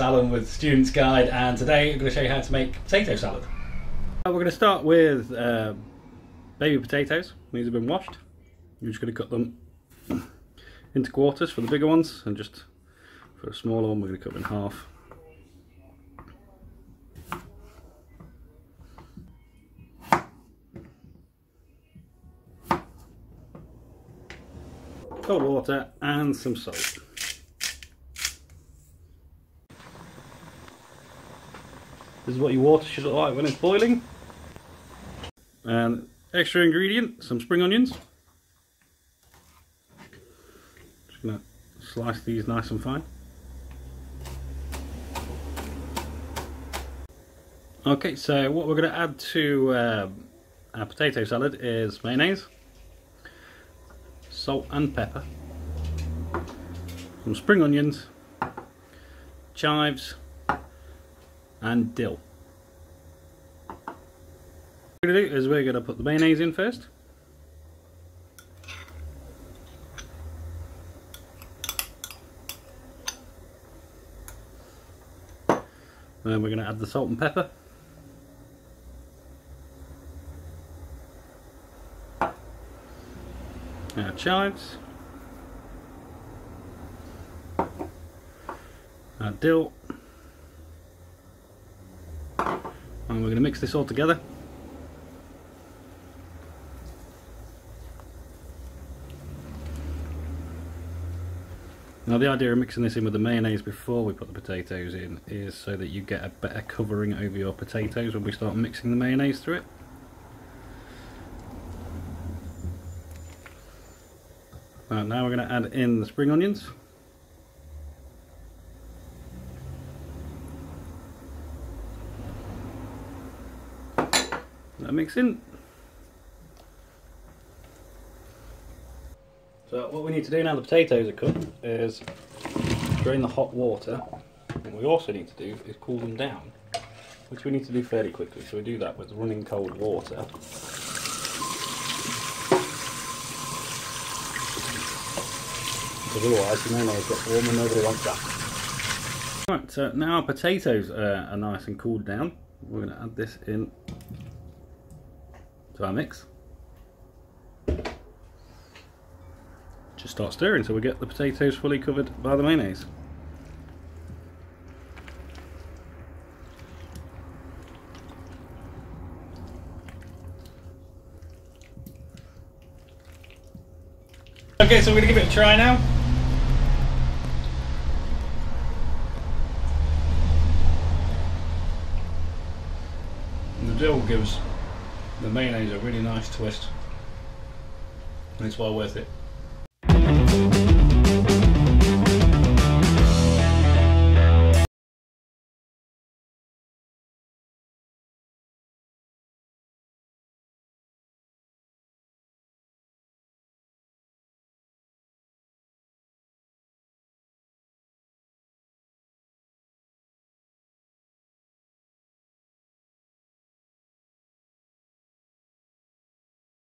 Alan with Student's Guide and today I'm going to show you how to make potato salad. We're going to start with uh, baby potatoes. These have been washed. You're just going to cut them into quarters for the bigger ones and just for a smaller one we're going to cut them in half. Cold water and some salt. This is what your water should look like when it's boiling. And extra ingredient, some spring onions. Just gonna slice these nice and fine. Okay, so what we're going to add to uh, our potato salad is mayonnaise, salt and pepper, some spring onions, chives, and dill. What we're going to do is we're going to put the mayonnaise in first. Then we're going to add the salt and pepper. Our chives. Our dill. And we're going to mix this all together. Now the idea of mixing this in with the mayonnaise before we put the potatoes in is so that you get a better covering over your potatoes when we start mixing the mayonnaise through it. Right, now we're going to add in the spring onions. That mix in. So what we need to do now the potatoes are cooked is drain the hot water. What we also need to do is cool them down, which we need to do fairly quickly. So we do that with running cold water. Because otherwise gets warm and nobody wants that. Right, so now our potatoes are nice and cooled down. We're going to add this in to our mix. Just start stirring so we get the potatoes fully covered by the mayonnaise. Okay, so we're going to give it a try now. And the dill gives the mayonnaise a really nice twist. And it's well worth it.